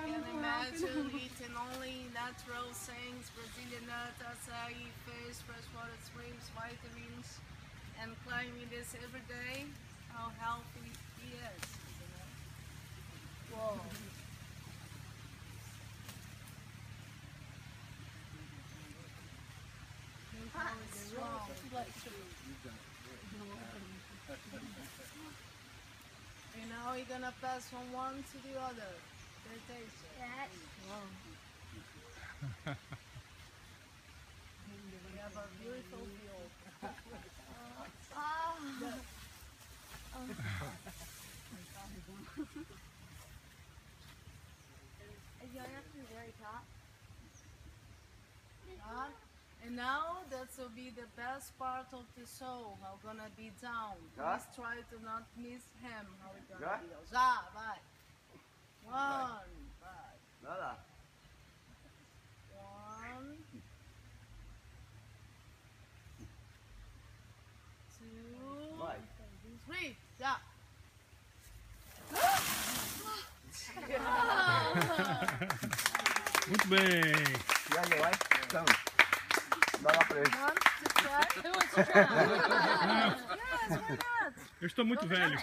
I can imagine eating only natural things, Brazilian nuts, acai, fish, freshwater streams, vitamins, and climbing this every day. How healthy How it's strong. And now we're gonna pass from one to the other. Their taste. We have a beautiful view. Is going up to the very top? Huh? And now that will be the best part of the show. I'm gonna be down. Já? Please try to not miss him. How we gonna Já? be down. Já, vai. One, vai. Vai lá. One, two, Vai. three. Já. Muito bem. E aí, vai? Então, Eu estou muito velho.